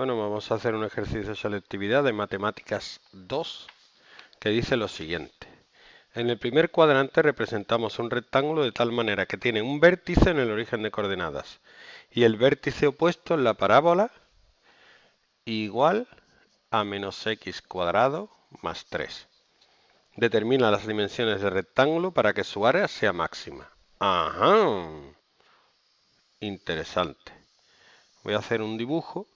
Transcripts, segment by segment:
Bueno, vamos a hacer un ejercicio de selectividad de matemáticas 2 que dice lo siguiente. En el primer cuadrante representamos un rectángulo de tal manera que tiene un vértice en el origen de coordenadas y el vértice opuesto en la parábola igual a menos x cuadrado más 3. Determina las dimensiones del rectángulo para que su área sea máxima. Ajá. Interesante. Voy a hacer un dibujo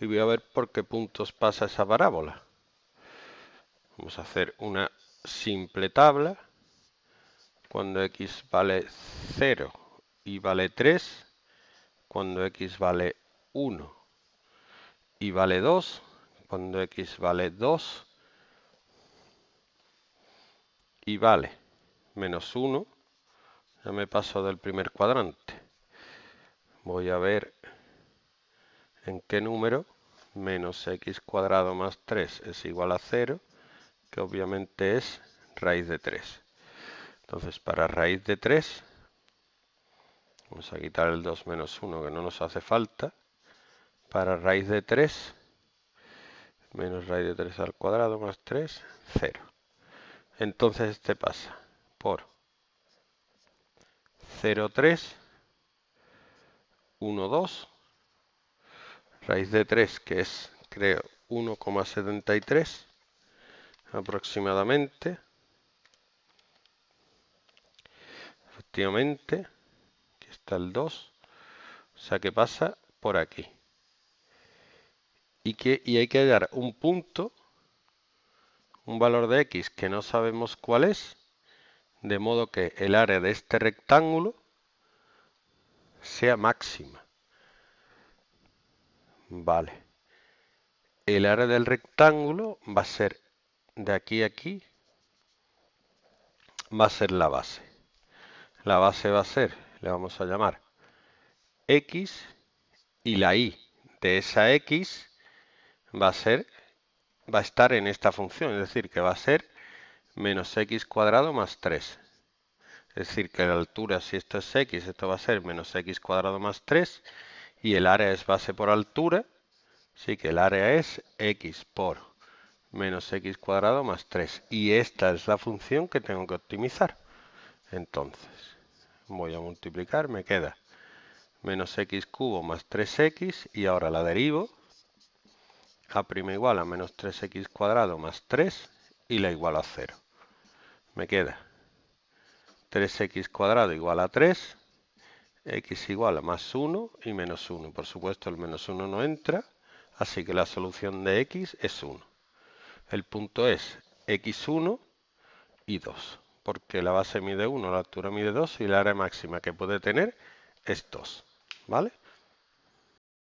y voy a ver por qué puntos pasa esa parábola. Vamos a hacer una simple tabla. Cuando x vale 0 y vale 3, cuando x vale 1 y vale 2, cuando x vale 2 y vale menos 1, ya me paso del primer cuadrante. Voy a ver en qué número menos x cuadrado más 3 es igual a 0, que obviamente es raíz de 3. Entonces, para raíz de 3, vamos a quitar el 2 menos 1 que no nos hace falta. Para raíz de 3, menos raíz de 3 al cuadrado más 3, 0. Entonces este pasa por 0,3, 1, 2, raíz de 3, que es, creo, 1,73 aproximadamente. Efectivamente, aquí está el 2, o sea que pasa por aquí. Y, que, y hay que hallar un punto, un valor de x que no sabemos cuál es, de modo que el área de este rectángulo sea máxima. Vale. El área del rectángulo va a ser de aquí a aquí, va a ser la base. La base va a ser, le vamos a llamar x y la y de esa x va a ser, va a estar en esta función, es decir, que va a ser menos x cuadrado más 3. Es decir, que la altura, si esto es x, esto va a ser menos x cuadrado más 3 y el área es base por altura, así que el área es x por menos x cuadrado más 3. Y esta es la función que tengo que optimizar. Entonces, voy a multiplicar, me queda menos x cubo más 3x y ahora la derivo. a' igual a menos 3x cuadrado más 3 y la igual a 0. Me queda 3x cuadrado igual a 3 x igual a más 1 y menos 1. Por supuesto el menos 1 no entra, así que la solución de x es 1. El punto es x1 y 2, porque la base mide 1, la altura mide 2 y la área máxima que puede tener es 2. ¿Vale?